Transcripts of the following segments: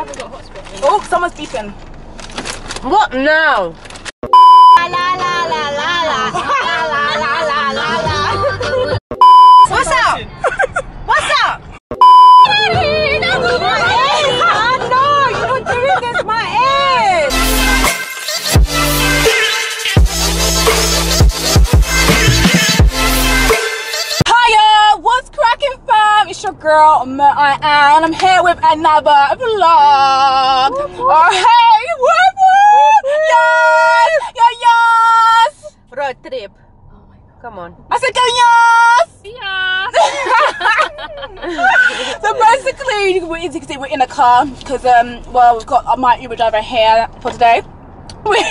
haven't got hotspot. Oh, someone's beeping. What now? Girl, I am. I'm here with another vlog. Oh, hey, whoop, whoop. Yes, yeah, yes. Road trip. Come on. I said, go, yes. Yeah. so basically, as you can see, we're in a car because, um, well, we've got my Uber driver here for today. We-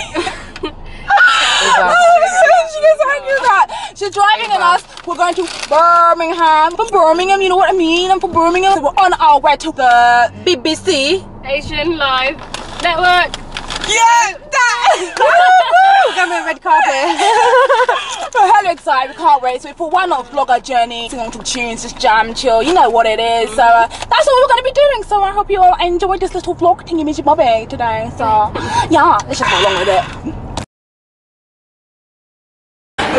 she gets angry with that. She's driving in us. We're going to Birmingham. From Birmingham, you know what I mean? I'm from Birmingham. So we're on our way to the BBC. Asian Live Network. Yeah, that. Come on, red carpet. We're hella excited. We can't wait. So we thought, why not vlog our journey? Sing on some tunes, just jam, chill. You know what it is. So uh, that's what we're going to be doing. So I hope you all enjoy this little vlog thingy Missy Bobby today. So yeah, let's just go along with it.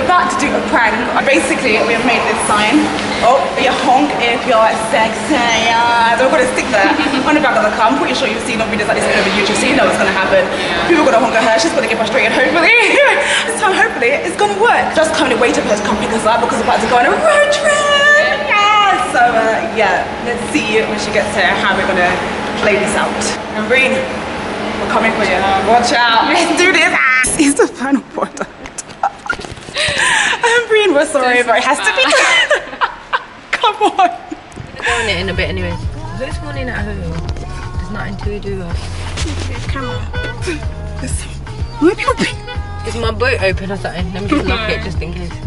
We're about to do a prank. Basically, we have made this sign. Oh, you honk if you're sexy. Yeah. So we're gonna stick that on the back of the car. I'm pretty sure you've seen on videos like this over YouTube, so you know what's gonna happen. People are gonna honk at her. She's gonna get frustrated. Hopefully, this time hopefully it's gonna work. Just kind of wait for her to come pick us up because we're about to go on a road trip. Yeah. So uh, yeah, let's see when she gets here how we're gonna play this out. And Breen, we're coming for you. Watch out. Let's do this. It's the final product. I'm we're sorry, but it has to be done. Come on. Go on it in a bit, anyways. Who's morning at home? There's nothing to do. Listen, where people be? Is my boat open or something? Let me just lock it just in case.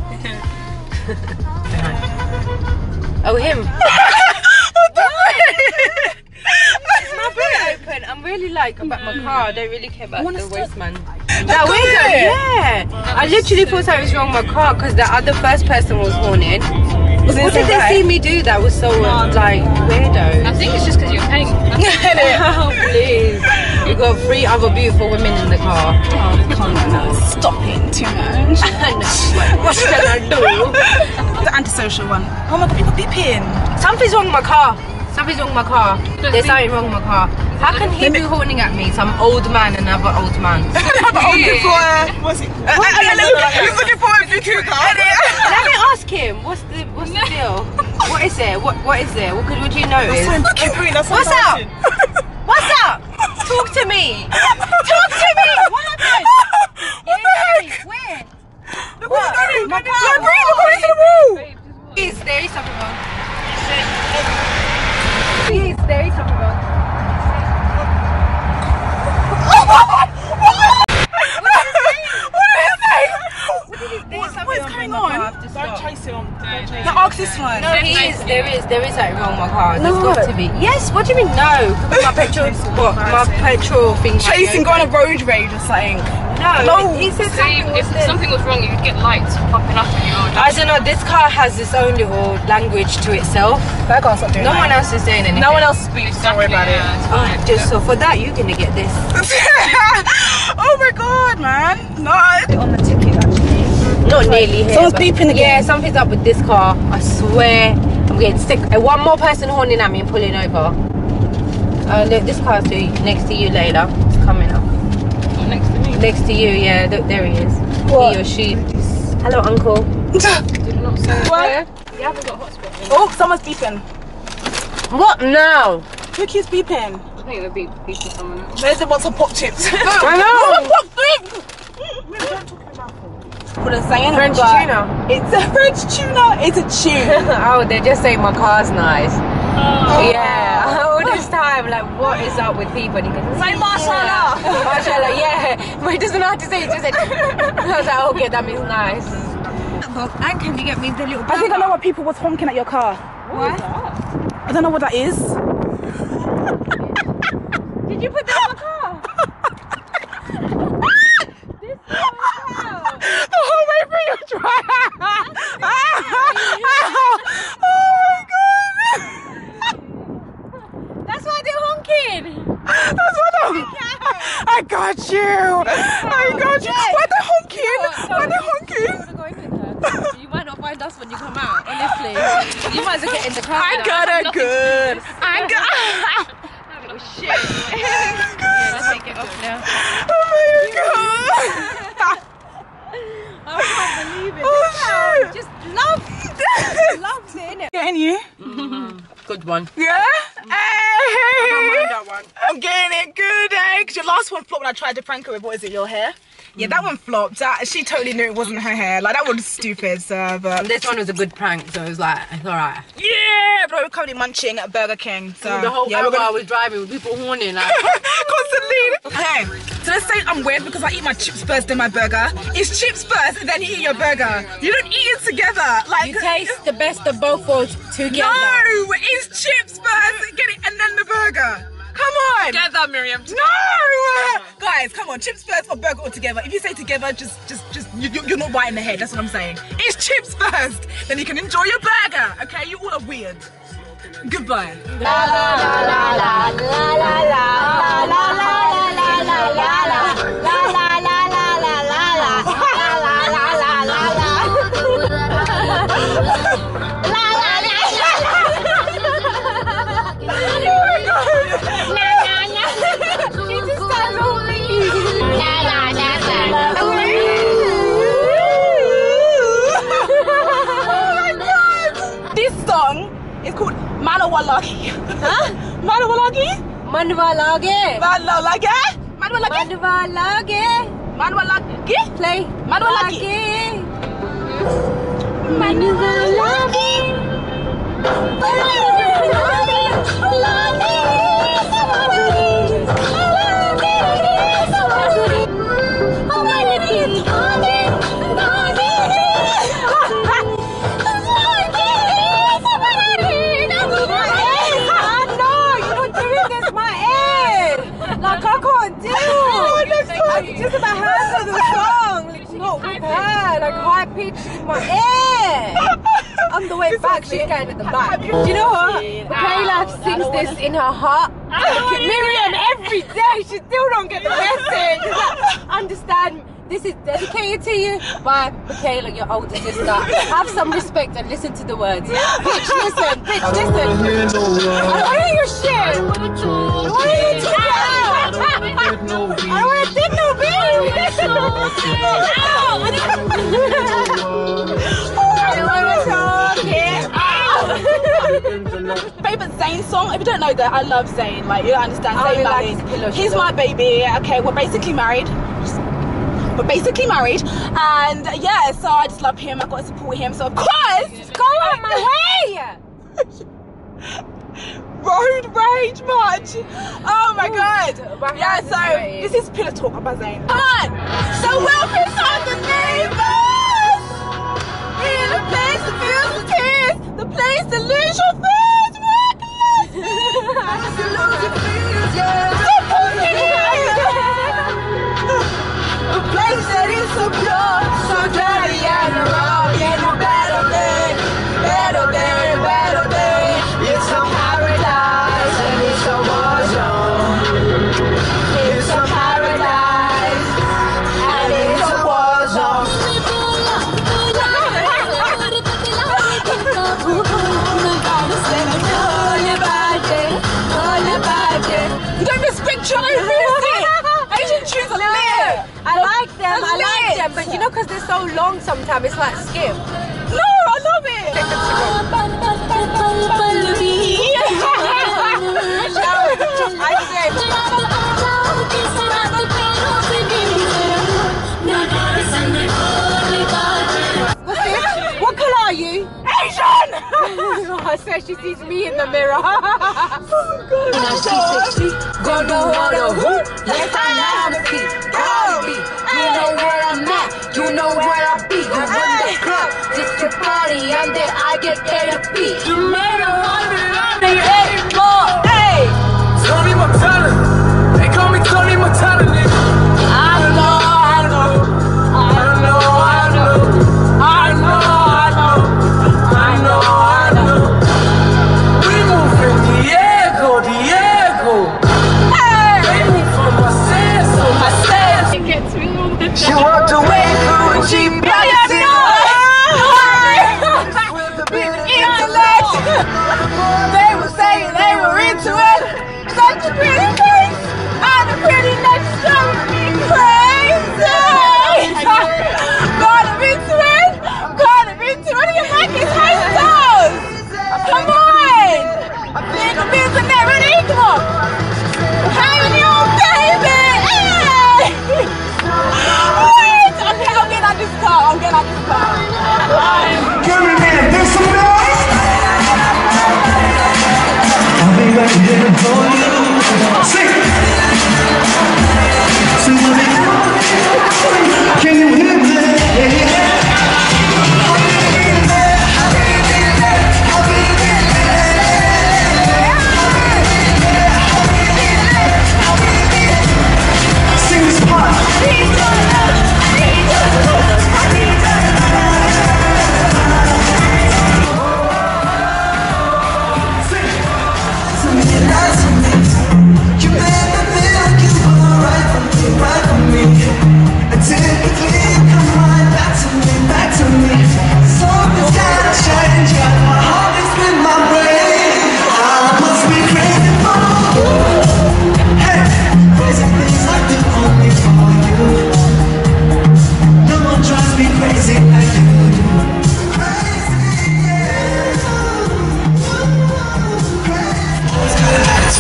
Oh, him. my boot open. I'm really like about my car. I don't really care about the waistman. That window, yeah. I literally thought something was wrong with my car because the other first person was horning. Was What did they see me do that was so like weirdo? I think it's just because you're paying. Oh, please. We got three other beautiful women in the car. Oh, come on now. Stop it too much. What can I do? The antisocial one. Oh my god, people beeping. Something's wrong with my car. Something's wrong with my car. There's something wrong with my car. How can he be horning at me? Some old man and another old man. I'm looking for a. What's it? Uh, uh, uh, He's looking for a Bluetooth Let me ask him. What's the what's the deal? What is it? What what is it? What could what do you notice? What's up? What's up? Talk to me. Talk to me. What happened? What the heck? Where? Look what What? he's doing. My Look, car. Breen, we're going into the wall. Please, there is something wrong. Please, there is something wrong. What- what is going on? Don't chase him. Don't chase Now ask this one. No, he is. There is. There is something wrong with my car. There's got to be. Yes. What do you mean? No. My petrol. What? My petrol thing. Chasing, go on a road rage or something. No. No. He said See, something if was something was wrong, you'd get lights popping up in your I don't know. This car has its own little language to itself. That can't doing No that. one else is saying anything. No one else speaks. Don't worry about it. Yeah, it's Oh, fine. just so for that, you're gonna get this. oh my god, man. No. On the ticket, actually. Not nearly here. Someone's beeping again. Yeah, something's up with this car. I swear. I'm sick. Uh, one more person horning at me and pulling over. Uh, look, this car's to next to you, Layla. It's coming up. Not next to me. Next to you, yeah. Look, there he is. What? He or she. Hello, uncle. Did not say What? You haven't got hotspot. Oh, someone's beeping. What now? Who keeps beeping? I think they'll be beating someone else. Where's the want some pop chips? I know. Wouldn't say anything. French but tuna. It's a French tuna. It's a tune. oh, they're just say my car's nice. Oh. Yeah, all this time, like, what is up with people? And he goes, Say mashallah. Yeah. Mashallah, yeah. But he doesn't know how to say it. He just said, I was like, okay, that means nice. And can you get me the little I think I know what people was honking at your car. What? I don't know what that is. Did you put that in my car? the whole way through your drive. Oh. That's why they're honking. I got you. I got you. Why they honking? Why they honking? You might not find us when you come out, honestly. You might as well get in the car. I got us. a good. I got. Oh shit. yeah, let's take it off now. Oh my god. I can't believe it. Oh shit. Just love, loves it, innit? Getting you? Mm-hmm. Good one. Yeah. Hey. that one. I'm getting it good, eh? Because your last one flopped when I tried to prank her with, what is it, your hair? Yeah, that one flopped. That, she totally knew it wasn't her hair. Like, that one was stupid, so, but... This one was a good prank, so it was like, it's alright. Yeah, but we're currently munching at Burger King, so... the whole yeah, hour gonna... I was driving with people horning like, Constantly. Okay, so let's say I'm weird because I eat my chips first then my burger. It's chips first and then you eat your burger. You don't eat it together. Like You taste the best of both worlds together. No, it's chips first, get it, and then the burger. Come on. Together, Miriam. No, guys, come on, chips first or burger all together. If you say together, just, just, just, you, you- you're not right in the head. That's what I'm saying. It's chips first, then you can enjoy your burger. Okay, you all are weird. Goodbye. This हाँ? मानवा लागे मनवा लागे मानवा लागे मानवा लागे मनवा लागे मानवा लागे प्ले मानवा लागे मनवा लागे लागे लागे pitched in my ear. On the way back, she's going at the back. Do you know what? Michaela sings this in her heart. Miriam every day. She still don't get the message. Like, understand? This is dedicated to you by Michaela, your older sister. Have some respect and listen to the words. Pitch, listen. Pitch, listen. I don't want to hear your shit. I don't want to hear your I don't want to dig no beat. I don't want to talk it out. Favorite Zayn song? If you don't know that, I love Zayn. Like you don't understand I Zayn really like pillow He's my baby. Okay, we're basically married. We're basically married, and yeah, so I just love him. I got to support him. So of course, Go on my way. road rage much. Oh my god. my Yeah, so are this is pillow talk about Zayn. Come on. So welcome to the neighbors. In a place to feel the tears, the place to lose your fears, reckless. Lose your yeah. You know, because they're so long sometimes, it's like skip. No, I love it. What's this? What colour are you? Asian. I swear she sees me in the mirror. Oh, Go do water then I get paid a fee.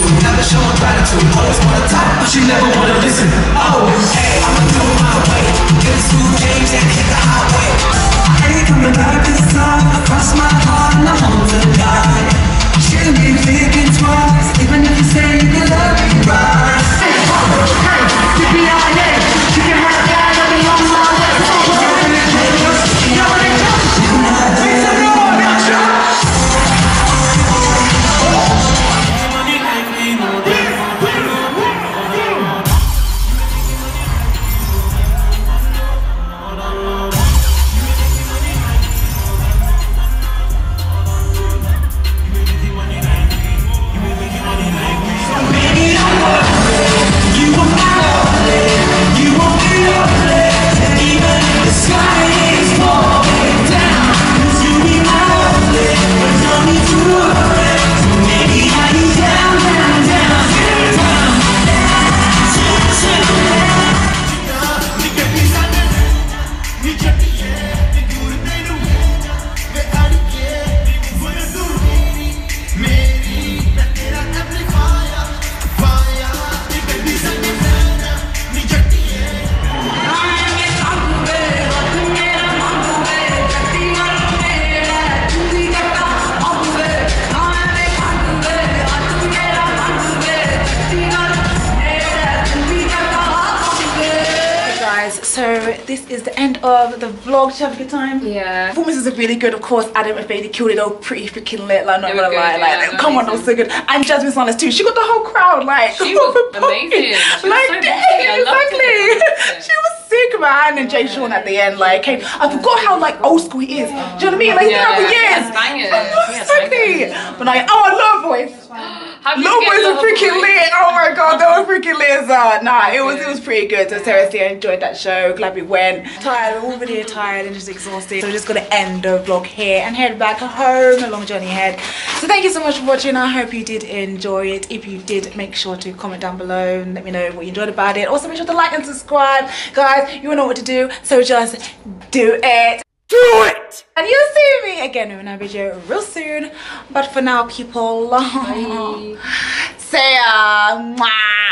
attitude, never showing gratitude. Always wanna talk, but she never wanna listen. Oh, hey, I'ma do it my way. Get a smooth change and hit the highway. I ain't coming back this time. I cross my heart and I hope to die. Shouldn't be thinking twice, even if you say you love me right. Hey, hey, hey, this is the end of the vlog. Did you have a good time? Yeah. Performances are really good, of course. Adam and Faye killed it. all pretty freaking lit. Like, not gonna good, lie. yeah, like, come on, that was so good. And Jasmine Sanders too. She got the whole crowd. Like, She was amazing. She was like, so pretty. Exactly. it. I loved. She was sick, man. And Jay Sean at the end, like, came. I forgot how like old school he is. Do you know what I mean? Like, Yeah, yeah, years. has bangers. He has Exactly. But like, oh, I love voice. How did you Little get boys Little are freaking lit. Oh my god, that was freaking lit. Nah, it was it was pretty good. So seriously, I enjoyed that show. Glad we went. Tired, really tired and just exhausted. So we're just gonna end the vlog here and head back home. A long journey ahead. So thank you so much for watching. I hope you did enjoy it. If you did, make sure to comment down below and let me know what you enjoyed about it. Also, make sure to like and subscribe, guys. You know what to do. So just do it. Do it! And you'll see me again in another video real soon. But for now, people, say uh, mwah.